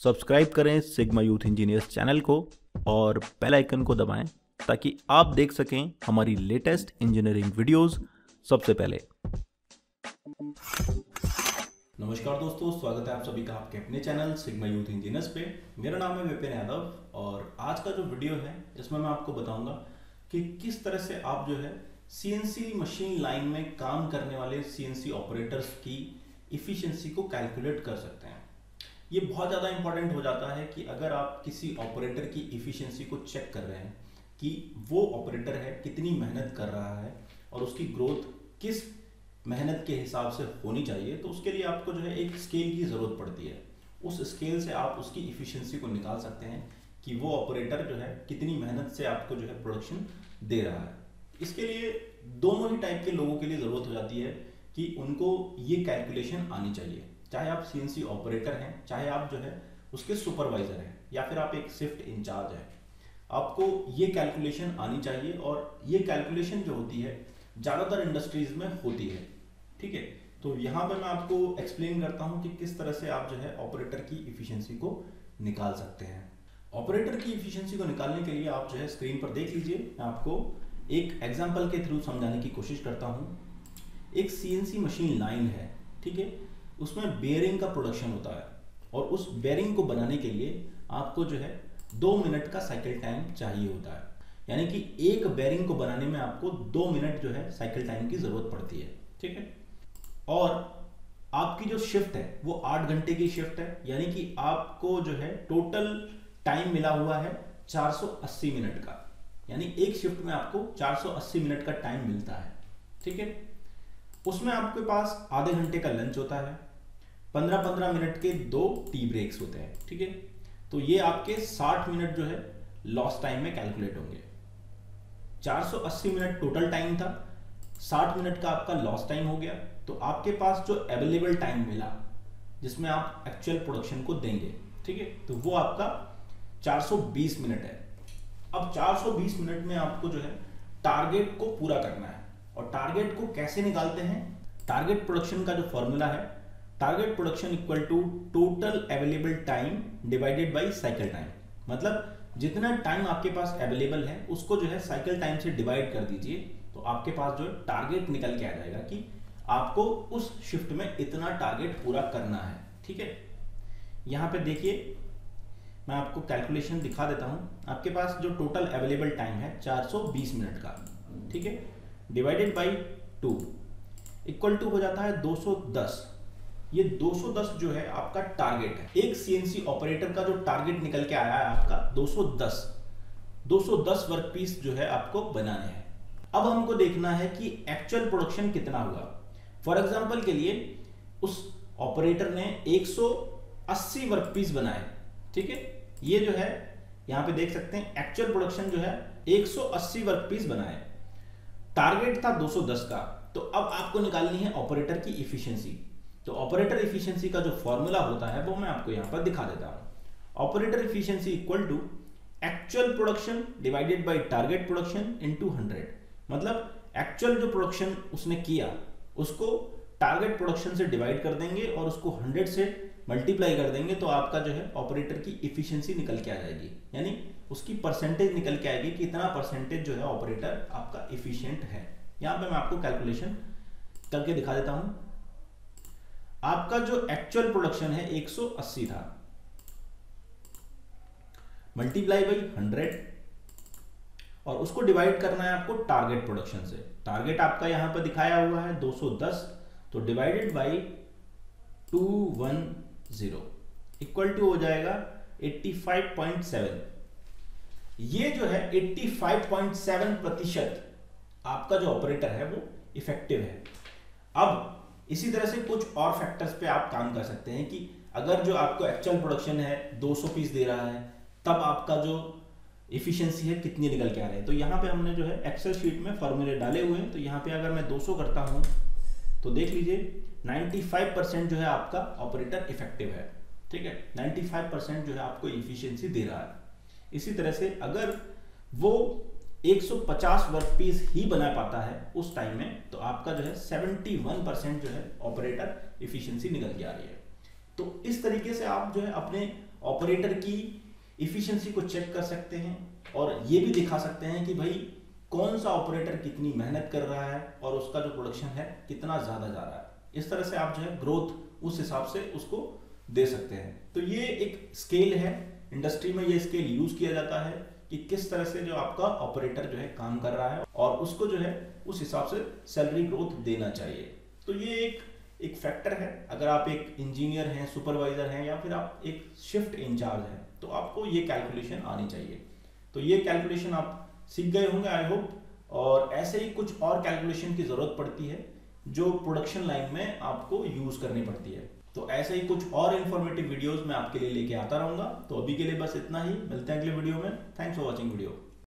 Subscribe करें sigma youth engineers channel को और बेल आइकन को दबाएँ ताकि आप देख सकें हमारी लेटेस्ट इंजीनियरिंग वीडियोस सबसे पहले। नमस्कार दोस्तों, स्वागत है आप सभी का आपके अपने चैनल सिग्मा यूथ इंजीनियर्स पे। मेरा नाम है विपिन यादव और आज का जो वीडियो है, इसमें मैं आपको बताऊँगा कि किस तरह से आप जो है सीएनसी मशीन लाइन में काम करने वाले सीएनसी ऑपरेटर्स की इफिशियंसी को कैलकुलेट कर सकते हैं। ये बहुत ज़्यादा इंपॉर्टेंट हो जाता है कि अगर आप किसी ऑपरेटर की इफिशियंसी को चेक कर रहे हैं कि वो ऑपरेटर है, कितनी मेहनत कर रहा है और उसकी ग्रोथ किस मेहनत के हिसाब से होनी चाहिए तो उसके लिए आपको जो है एक स्केल की ज़रूरत पड़ती है। उस स्केल से आप उसकी इफिशियंसी को निकाल सकते हैं कि वो ऑपरेटर जो है कितनी मेहनत से आपको जो है प्रोडक्शन दे रहा है। इसके लिए दोनों ही टाइप के लोगों के लिए ज़रूरत हो जाती है कि उनको ये कैलकुलेशन आनी चाहिए। चाहे आप सीएनसी ऑपरेटर हैं, चाहे आप जो है उसके सुपरवाइजर हैं, या फिर आप एक शिफ्ट इंचार्ज हैं, आपको ये कैलकुलेशन आनी चाहिए और ये कैलकुलेशन जो होती है, ज़्यादातर इंडस्ट्रीज़ में होती है। ठीक है? तो यहाँ पर मैं आपको एक्सप्लेन करता हूँ कि किस तरह से आप जो है ऑपरेटर की इफिशियंसी को निकाल सकते हैं। ऑपरेटर की इफिशियंसी को निकालने के लिए आप जो है स्क्रीन पर देख लीजिए। मैं आपको एक एग्ज़ाम्पल के थ्रू समझाने की कोशिश करता हूँ। एक सीएनसी मशीन लाइन है, ठीक है? उसमें बेयरिंग का प्रोडक्शन होता है। और उस बेयरिंग को बनाने के लिए आपको जो है दो मिनट का साइकिल टाइम चाहिए होता है। यानी कि एक बेयरिंग को बनाने में आपको दो मिनट जो है साइकिल टाइम की ज़रूरत पड़ती है। ठीक है? और आपकी जो शिफ्ट है, वो आठ घंटे की शिफ्ट है। यानी कि आपको जो है टोटल टाइम मिला हुआ है 480 मिनट का। यानी एक शिफ्ट में आपको 480 मिनट का टाइम मिलता है। ठीक है? उसमें आपके पास आधे घंटे का लंच होता है। पंद्रह पंद्रह मिनट के दो टी ब्रेक्स होते हैं, ठीक है? तो ये आपके साठ मिनट जो है लॉस टाइम में कैलकुलेट होंगे। 480 मिनट टोटल टाइम था 60 मिनट का आपका लॉस टाइम हो गया तो आपके पास जो अवेलेबल टाइम मिला, जिसमें आप एक्चुअल प्रोडक्शन को देंगे, ठीक है? तो वो आपका 420 मिनट है। अब 420 मिनट में आपको जो है टारगेट को पूरा करना है। और टारगेट को कैसे निकालते हैं? टारगेट प्रोडक्शन का जो फॉर्मूला है target production equal to total available time divided by cycle time मतलब जितना टाइम आपके पास अवेलेबल है, उसको जो है साइकिल टाइम से डिवाइड कर दीजिए तो आपके पास जो है टारगेट निकल के आ जाएगा कि आपको उस शिफ्ट में इतना टारगेट पूरा करना है। ठीक है? यहाँ पे देखिए, मैं आपको कैलकुलेशन दिखा देता हूँ। आपके पास जो टोटल अवेलेबल टाइम है 420 मिनट का। ठीक है? Divided by two equal to हो जाता है 210 ये 210 जो है आपका टारगेट है। एक सीएनसी ऑपरेटर का जो टारगेट निकल के आया है आपका 210 210 वर्क पीस जो है आपको बनाने हैं। अब हमको देखना है कि एक्चुअल प्रोडक्शन कितना हुआ। फॉर एग्जांपल के लिए, उस ऑपरेटर ने 180 वर्क पीस बनाए। ठीक है? ये जो है, यहाँ पे देख सकते हैं एक्चुअल प्रोडक्शन जो है 180 वर्क पीस बनाए। टारगेट था 210 का। तो अब आपको निकालनी है ऑपरेटर की इफिशियंसी तो ऑपरेटर इफिशियंसी का जो फॉर्मूला होता है, वो मैं आपको यहाँ पर दिखा देता हूँ। Operator efficiency equal to actual production divided by target production into 100 मतलब एक्चुअल जो प्रोडक्शन उसने किया, उसको टारगेट प्रोडक्शन से डिवाइड कर देंगे और उसको 100 से मल्टीप्लाई कर देंगे तो आपका जो है ऑपरेटर की इफिशियंसी निकल के आ जाएगी। यानी उसकी परसेंटेज निकल के आएगी कि इतना परसेंटेज जो है ऑपरेटर आपका इफिशियंट है। यहाँ पे मैं आपको कैलकुलेशन करके दिखा देता हूँ। आपका जो एक्चुअल प्रोडक्शन है 180 था। मल्टीप्लाई बाई 100 और उसको डिवाइड करना है आपको टारगेट प्रोडक्शन से। टारगेट आपका यहाँ पर दिखाया हुआ है 210 तो डिवाइडेड बाई 210 इक्वल टू हो जाएगा 85.7 ये जो है 85.7 प्रतिशत आपका जो ऑपरेटर है वो इफ़ेक्टिव है। अब इसी तरह से कुछ और फैक्टर्स पे आप काम कर सकते हैं कि अगर जो आपको एक्चुअल प्रोडक्शन है 200 पीस दे रहा है, तब आपका जो इफिशियंसी है कितनी निकल के आ रही है। तो यहाँ पे हमने जो है एक्सेल शीट में फॉर्मूले डाले हुए हैं। तो यहाँ पे अगर मैं 200 करता हूँ तो देख लीजिए 95 परसेंट जो है आपका ऑपरेटर इफ़ेक्टिव है। ठीक है? 95 परसेंट जो है आपको इफिशियंसी दे रहा है। इसी तरह से अगर वो 150 वर्क पीस ही बना पाता है उस टाइम में तो आपका जो है 71 परसेंट जो है ऑपरेटर इफिशियंसी निकल के आ रही है। तो इस तरीके से आप जो है अपने ऑपरेटर की इफिशियंसी को चेक कर सकते हैं और ये भी दिखा सकते हैं कि भाई कौन सा ऑपरेटर कितनी मेहनत कर रहा है और उसका जो प्रोडक्शन है कितना ज़्यादा जा रहा है। इस तरह से आप जो है ग्रोथ उस हिसाब से उसको दे सकते हैं। तो ये एक स्केल है इंडस्ट्री में ये स्केल यूज़ किया जाता है। कि किस तरह से जो आपका ऑपरेटर जो है काम कर रहा है और उसको जो है उस हिसाब से सैलरी ग्रोथ देना चाहिए। तो ये एक एक फैक्टर है। अगर आप एक इंजीनियर हैं सुपरवाइजर हैं या फिर आप एक शिफ्ट इंचार्ज हैं तो आपको ये कैलकुलेशन आनी चाहिए। तो ये कैलकुलेशन आप सीख गए होंगे आई होप और ऐसे ही कुछ और कैलकुलेशन की ज़रूरत पड़ती है, जो प्रोडक्शन लाइन में आपको यूज़ करनी पड़ती है। तो ऐसे ही कुछ और इन्फॉर्मेटिव वीडियोस मैं आपके लिए लेके आता रहूँगा। तो अभी के लिए बस इतना ही। मिलते हैं अगले वीडियो में। Thanks for watching video